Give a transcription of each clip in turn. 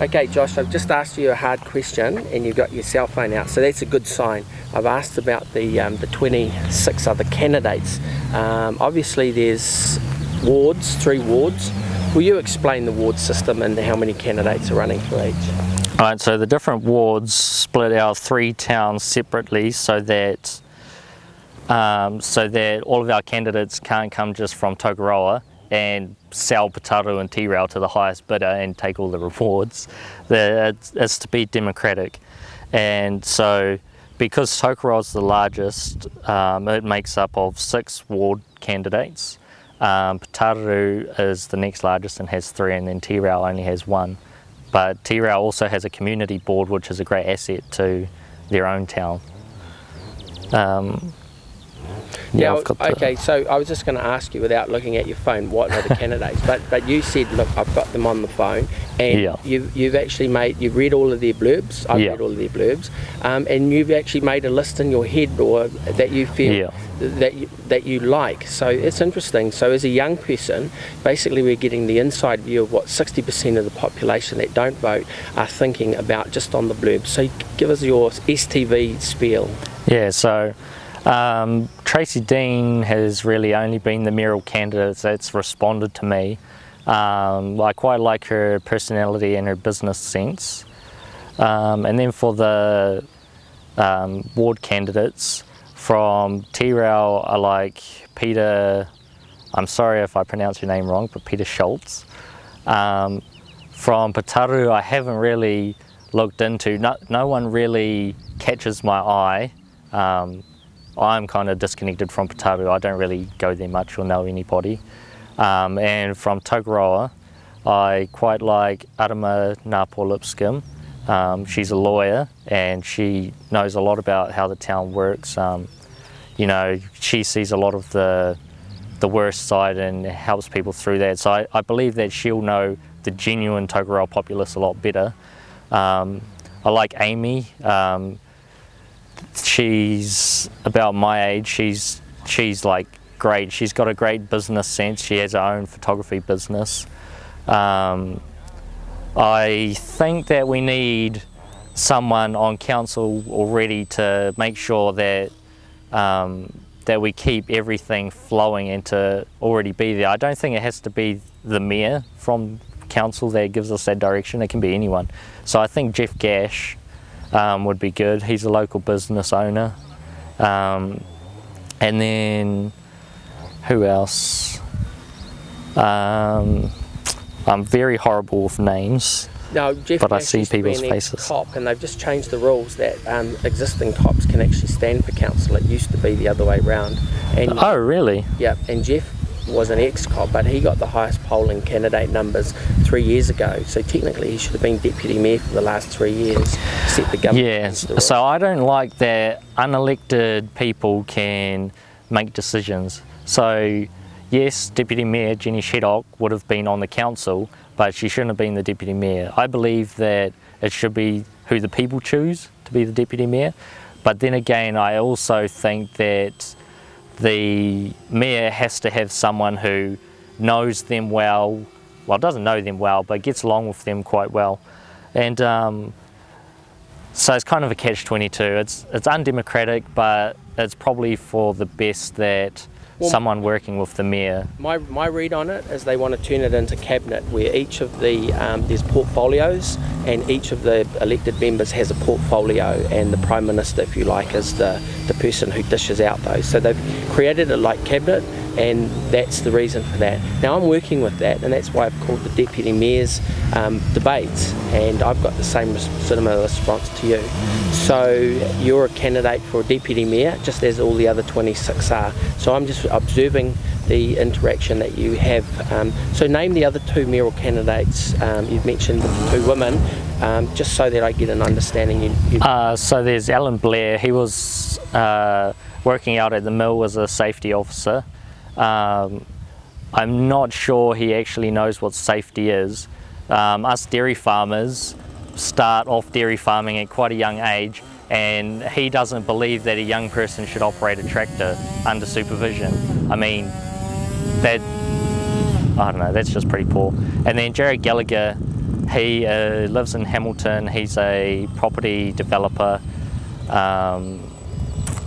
Okay, Josh, I've just asked you a hard question and you've got your cell phone out, so that's a good sign. I've asked about the, um, the 26 other candidates. Um, obviously, there's wards, three wards. Will you explain the ward system and how many candidates are running for each? All right, so the different wards split our three towns separately so that um, so that all of our candidates can't come just from Tokoroa and sell Putaruru and Tirau to the highest bidder and take all the rewards. It's, to be democratic. And so because Tokoroa is the largest, um, it makes up of six ward candidates. Um, is the next largest and has three, and then Tirau only has one. But Tirau also has a community board, which is a great asset to their own town. Um, yeah, okay, so I was just going to ask you without looking at your phone what are the candidates, but but you said, look, I've got them on the phone, and yeah. you've, you've actually made, you've read all of their blurbs, I've yeah. read all of their blurbs, um, and you've actually made a list in your head or that you feel yeah. that, you, that you like. So it's interesting. So as a young person, basically we're getting the inside view of what 60% of the population that don't vote are thinking about just on the blurbs. So give us your STV spiel. Yeah, so um, Tracey Deane has really only been the mayoral candidate that's responded to me. Um, I quite like her personality and her business sense. Um, and then for the um, ward candidates, from Tirau I like Peter, I'm sorry if I pronounce your name wrong, but Peter Schultz. Um, from Putaruru I haven't really looked into, no, no one really catches my eye. I'm kind of disconnected from Putaruru. I don't really go there much or know anybody. Um, and from Tokoroa, I quite like Arama Napo Lipscomb. Um, she's a lawyer and she knows a lot about how the town works. Um, you know, she sees a lot of the the worst side and helps people through that. So I, I believe that she'll know the genuine Tokoroa populace a lot better. Um, I like Amy. Um, she's about my age. She's she's like great. She's got a great business sense. She has her own photography business. Um, I think that we need someone on council already to make sure that um, that we keep everything flowing and to already be there. I don't think it has to be the mayor from council that gives us that direction. It can be anyone. So I think Jeff Gash um, would be good. He's a local business owner. Um, and then who else? Um, I'm very horrible with names. No, Jeff but I see people's faces. Cop, and they've just changed the rules that um, existing cops can actually stand for council. It used to be the other way around. And oh, really? Yeah, and Jeff was an ex-cop, but he got the highest polling candidate numbers three years ago. So technically, he should have been deputy mayor for the last three years. Set the government. Yeah. So I don't like that unelected people can make decisions. So yes, deputy mayor Jenny Shattock would have been on the council, but she shouldn't have been the deputy mayor. I believe that it should be who the people choose to be the deputy mayor. But then again, I also think that the mayor has to have someone who knows them well, well doesn't know them well, but gets along with them quite well. And um, so it's kind of a catch-22. It's, it's undemocratic, but it's probably for the best that well, someone working with the mayor. My, my read on it is they want to turn it into cabinet where each of the, um, there's portfolios and each of the elected members has a portfolio and the Prime Minister, if you like, is the, the person who dishes out those. So they've created it like cabinet and that's the reason for that. Now I'm working with that and that's why I've called the Deputy Mayor's um, debates and I've got the same similar response to you. So you're a candidate for Deputy Mayor just as all the other 26 are. So I'm just observing the interaction that you have. Um, so name the other two mayoral candidates. Um, you've mentioned the two women, um, just so that I get an understanding. You, you uh, so there's Alan Blair. He was uh, working out at the mill as a safety officer. Um, I'm not sure he actually knows what safety is. Um, us dairy farmers start off dairy farming at quite a young age and he doesn't believe that a young person should operate a tractor under supervision. I mean, that, I don't know, that's just pretty poor. And then Jared Gallagher, he uh, lives in Hamilton. He's a property developer. Um,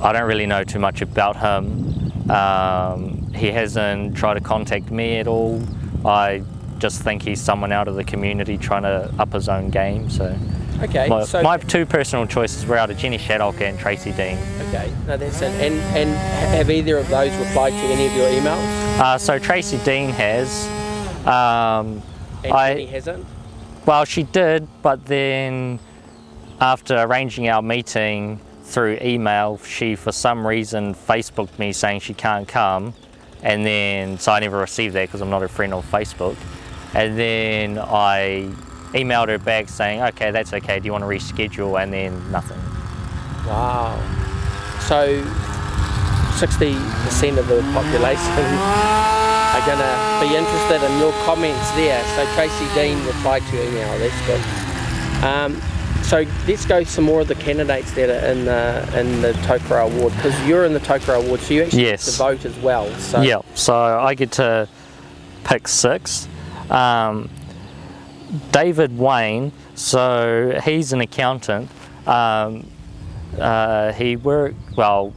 I don't really know too much about him. Um, he hasn't tried to contact me at all. I just think he's someone out of the community trying to up his own game. So, Okay, my, so my two personal choices were out of Jenny Shattock and Tracey Deane. okay, no, that's it. And and have either of those replied to any of your emails? Uh, so Tracey Deane has. Um, And I- Jenny hasn't. Well, she did, but then after arranging our meeting through email, she for some reason Facebooked me saying she can't come, and then so I never received that because I'm not a friend on Facebook. And then I emailed her back saying, "Okay, that's okay. Do you want to reschedule?" And then nothing. Wow. So, 60% of the population are going to be interested in your comments there. So, Tracey Deane replied to your email. That's good. Um, so, let's go some more of the candidates that are in the, in the Tokoroa Award because you're in the Tokoroa Award, so you actually Yes. get to vote as well. So, Yeah, so I get to pick six. Um, David Wayne, so he's an accountant. Um, uh, he worked, well,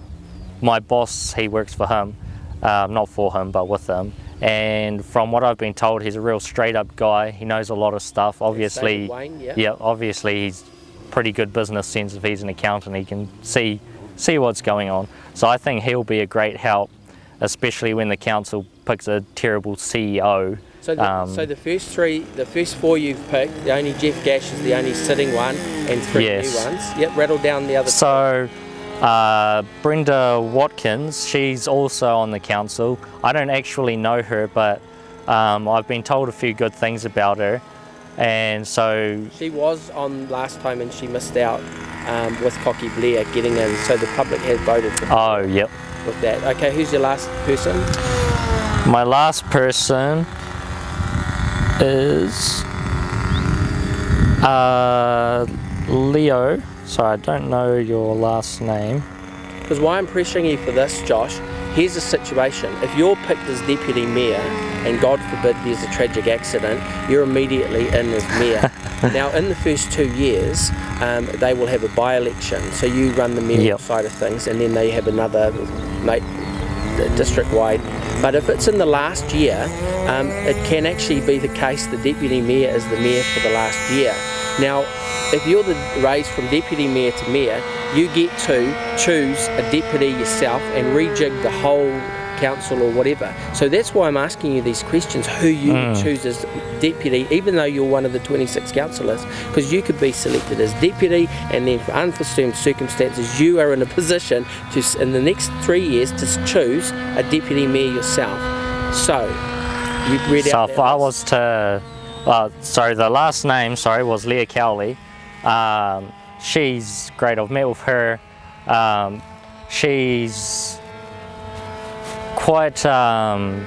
my boss, he works for him, um, not for him, but with him. And from what I've been told, he's a real straight up guy. He knows a lot of stuff. Obviously, Wayne, yeah. yeah, obviously he's pretty good business sense if he's an accountant. He can see see what's going on. So I think he'll be a great help, especially when the council picks a terrible CEO. So the, Um, so the first three, the first four you've picked, the only Jeff Gash is the only sitting one, and three Yes. new ones. Yep, rattle down the other. So uh, Brenda Watkins, she's also on the council. I don't actually know her, but um, I've been told a few good things about her. And so She was on last time and she missed out um, with Cocky Blair getting in, so the public has voted for Oh, yep. with that. Okay, who's your last person? My last person is uh, Leo. Sorry, I don't know your last name. Because why I'm pressuring you for this, Josh, here's the situation. If you're picked as deputy mayor, and God forbid there's a tragic accident, you're immediately in as mayor. now, in the first two years, um, they will have a by-election, so you run the mayoral Yep. side of things, and then they have another mate, district-wide. But if it's in the last year, um, it can actually be the case the deputy mayor is the mayor for the last year. Now, if you're the raised from deputy mayor to mayor, you get to choose a deputy yourself and rejig the whole council or whatever. So that's why I'm asking you these questions: who you would choose as deputy, even though you're one of the 26 councillors, because you could be selected as deputy, and then for unforeseen circumstances, you are in a position to, in the next three years, to choose a deputy mayor yourself. So you've read So out. if that I was to, uh, sorry, the last name, sorry, was Leah Cowley. Um, she's great. I've met with her. Um, she's quite um,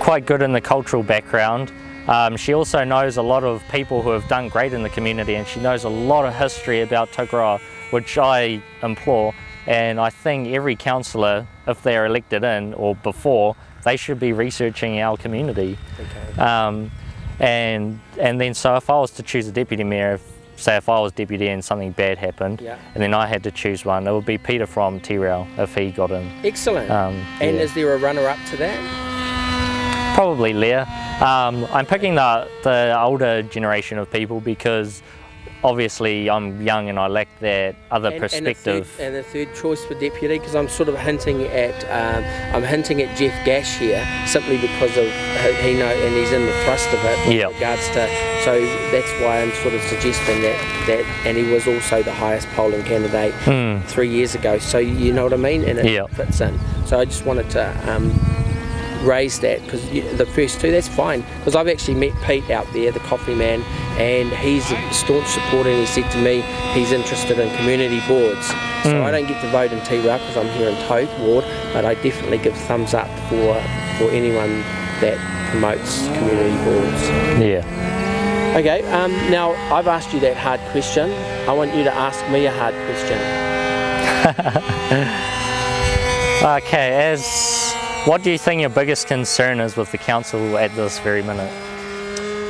quite good in the cultural background. Um, she also knows a lot of people who have done great in the community, and she knows a lot of history about Tokoroa, which I implore. And I think every councillor, if they're elected in or before, they should be researching our community. Okay. Um, and and then so if I was to choose a deputy mayor, if, say if I was deputy and something bad happened, Yeah. and then I had to choose one, it would be Peter from Tirau if he got in. Excellent. Um, and yeah. is there a runner-up to that? Probably Leah. Um, I'm picking the, the older generation of people because obviously I'm young and I lack that other And- perspective. And the third, and the third choice for deputy, because I'm sort of hinting at, um, I'm hinting at Jeff Gash here, simply because of he- know, and he's in the thrust of it with Yep. regards to. So that's why I'm sort of suggesting that that, and he was also the highest polling candidate Hmm. three years ago. So you know what I mean, and it Yep. fits in. So I just wanted to. Um, raise that because the first two that's fine because I've actually met Pete out there the coffee man and he's a staunch supporter and he said to me he's interested in community boards so Mm. I don't get to vote in Tirau because I'm here in Toke ward but I definitely give thumbs up for for anyone that promotes community boards Yeah. okay um, now I've asked you that hard question I want you to ask me a hard question Okay, as what do you think your biggest concern is with the council at this very minute?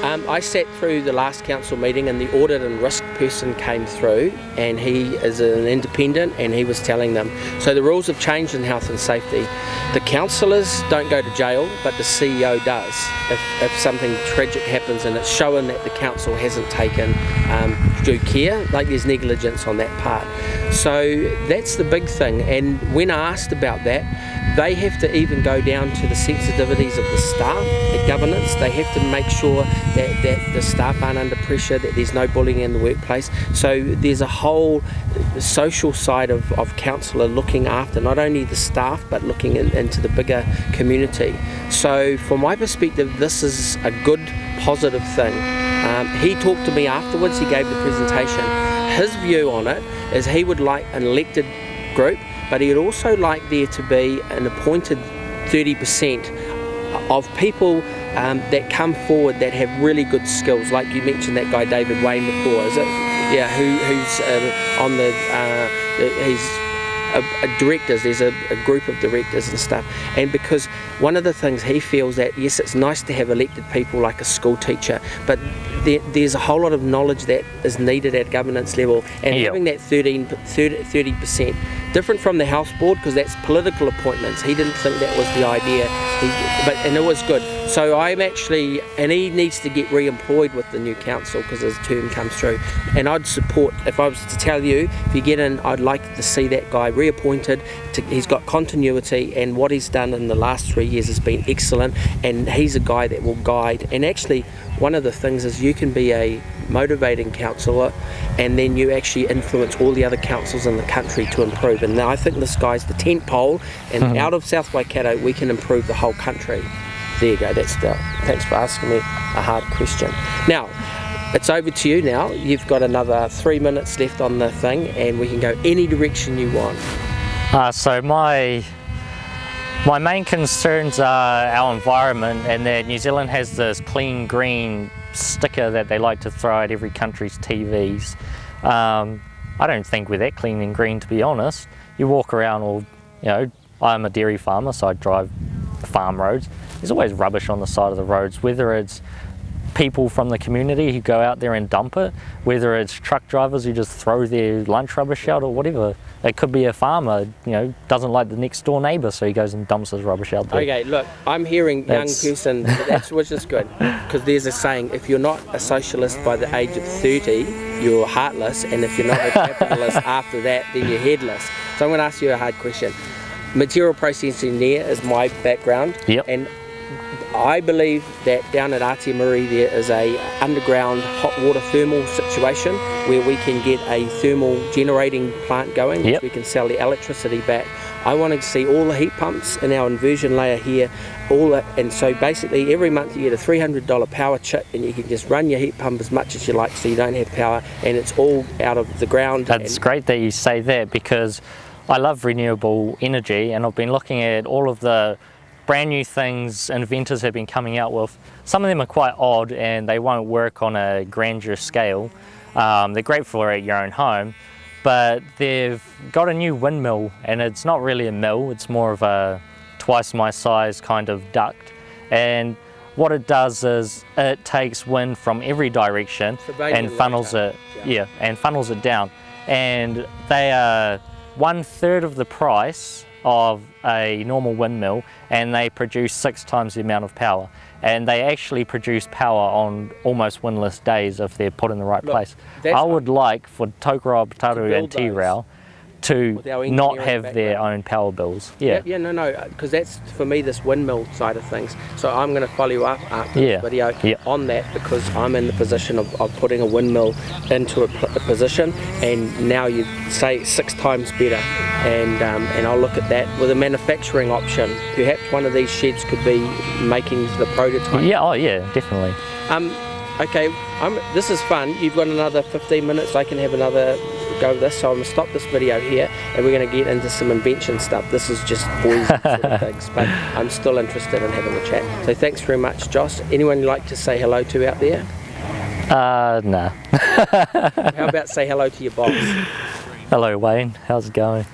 Um, I sat through the last council meeting and the audit and risk person came through and he is an independent and he was telling them. So the rules have changed in health and safety. The councillors don't go to jail but the CEO does if, if something tragic happens and it's showing that the council hasn't taken um, due care, like there's negligence on that part. So that's the big thing and when asked about that they have to even go down to the sensitivities of the staff, the governance. They have to make sure that, that the staff aren't under pressure, that there's no bullying in the workplace. So there's a whole social side of, of councillor looking after not only the staff but looking in, into the bigger community. So from my perspective, this is a good, positive thing. Um, he talked to me afterwards, he gave the presentation. His view on it is he would like an elected group but he'd also like there to be an appointed 30% of people um, that come forward that have really good skills, like you mentioned that guy David Wayne before, is it? Yeah, who, who's uh, on the, uh, he's a, a directors, there's a, a, group of directors and stuff. And because one of the things he feels that, yes, it's nice to have elected people like a school teacher, but there, there's a whole lot of knowledge that is needed at governance level. And yep. having that 13, 30, percent different from the House Board because that's political appointments. He didn't think that was the idea, he, but and it was good. So I'm actually, and he needs to get re-employed with the new council because his term comes through. And I'd support, if I was to tell you, if you get in, I'd like to see that guy reappointed. To, he's got continuity, and what he's done in the last three years has been excellent. And he's a guy that will guide. And actually, one of the things is you can be a motivating councillor and then you actually influence all the other councils in the country to improve. And I think this guy's the tent pole, and mm-hmm. out of South Waikato, we can improve the whole country. There you go, that's the, thanks for asking me a hard question. Now, it's over to you now. You've got another three minutes left on the thing, and we can go any direction you want. Uh, so my my main concerns are our environment and that New Zealand has this clean green sticker that they like to throw at every country's TVs. Um, I don't think we're that clean and green to be honest. You walk around or, you know, I'm a dairy farmer so I drive farm roads. There's always rubbish on the side of the roads, whether it's people from the community who go out there and dump it, whether it's truck drivers who just throw their lunch rubbish out or whatever. It could be a farmer, you know, doesn't like the next door neighbour, so he goes and dumps his rubbish out there. Okay, look, I'm hearing that's... young person, that's which is good, because there's a saying: if you're not a socialist by the age of 30, you're heartless, and if you're not a capitalist after that, then you're headless. So I'm going to ask you a hard question. Material processing there is my background, yep. and I believe that down at Atiamuri there is a underground hot water thermal situation where we can get a thermal generating plant going, yep. we can sell the electricity back. I want to see all the heat pumps in our inversion layer here, all that, and so basically every month you get a $300 power chip and you can just run your heat pump as much as you like so you don't have power and it's all out of the ground. That's great that you say that because I love renewable energy and I've been looking at all of the brand new things inventors have been coming out with. Some of them are quite odd and they won't work on a grandeur scale. Um, they're great for at your own home, but they've got a new windmill and it's not really a mill, it's more of a twice my size kind of duct. And what it does is it takes wind from every direction and funnels it, yeah. yeah, and funnels it down. And they are one third of the price of a normal windmill and they produce six times the amount of power and they actually produce power on almost windless days if they're put in the right Look, place. I would like for Tokoroa Putaruru and Tirau to not have background. their own power bills. Yeah, yeah, yeah no, no, because that's for me this windmill side of things. So I'm going to follow you up after yeah. this video on that because I'm in the position of, of putting a windmill into a, a, position, and now you say six times better, and um, and I'll look at that with a manufacturing option. Perhaps one of these sheds could be making the prototype. Yeah, oh yeah, definitely. Um, okay, I'm, this is fun. You've got another 15 minutes. I can have another go with this. So I'm going to stop this video here and we're going to get into some invention stuff. This is just boys sort of things, but I'm still interested in having a chat. So thanks very much, Joss. Anyone you'd like to say hello to out there? Uh, no. How about say hello to your boss? Hello, Wayne. How's it going?